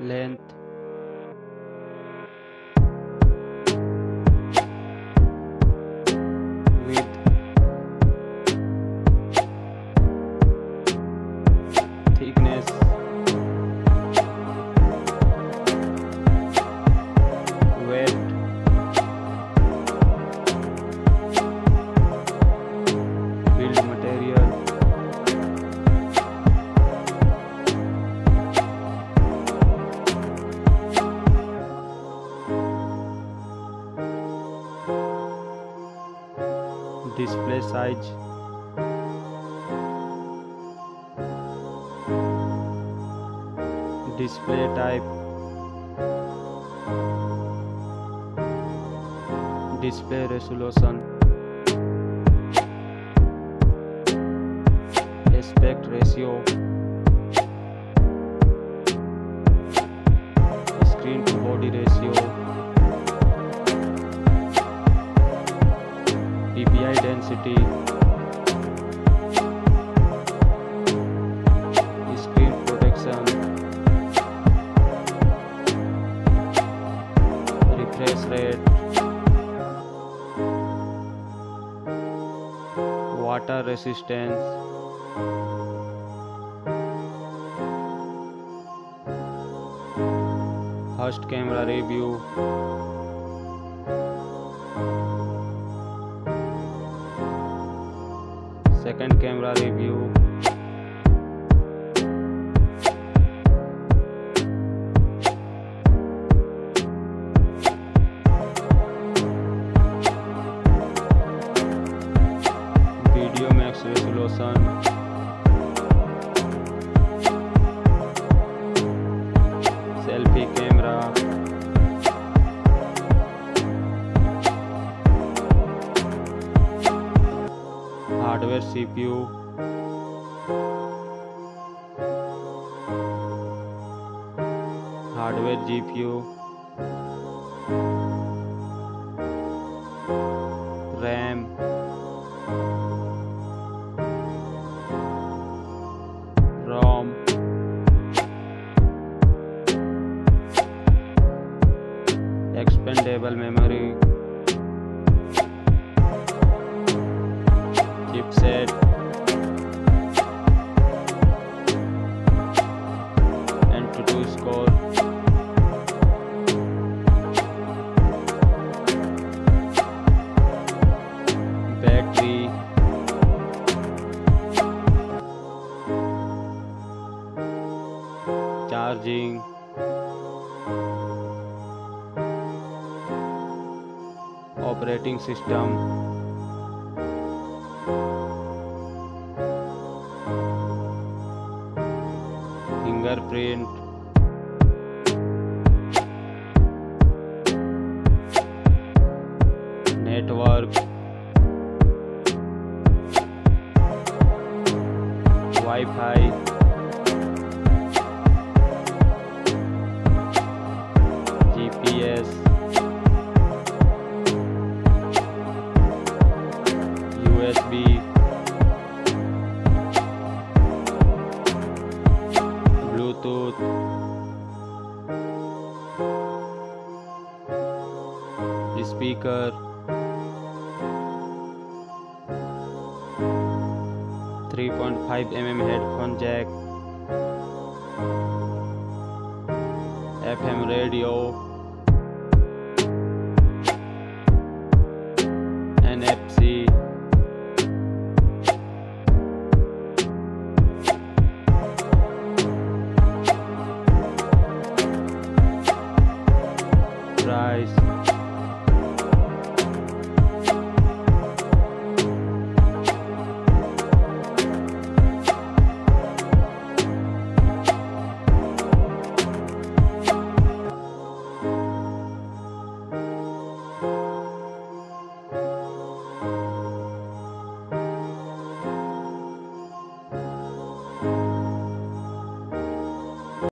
length width thickness display size display type. Display resolution. Aspect ratio PPI density screen protection refresh rate water resistance first camera review second camera review video max CPU hardware GPU RAM ROM expandable memory expandable memory chipset Antutu score battery. Charging. Operating system fingerprint network. Wifi. 3.5 mm headphone jack. FM radio. NFC price.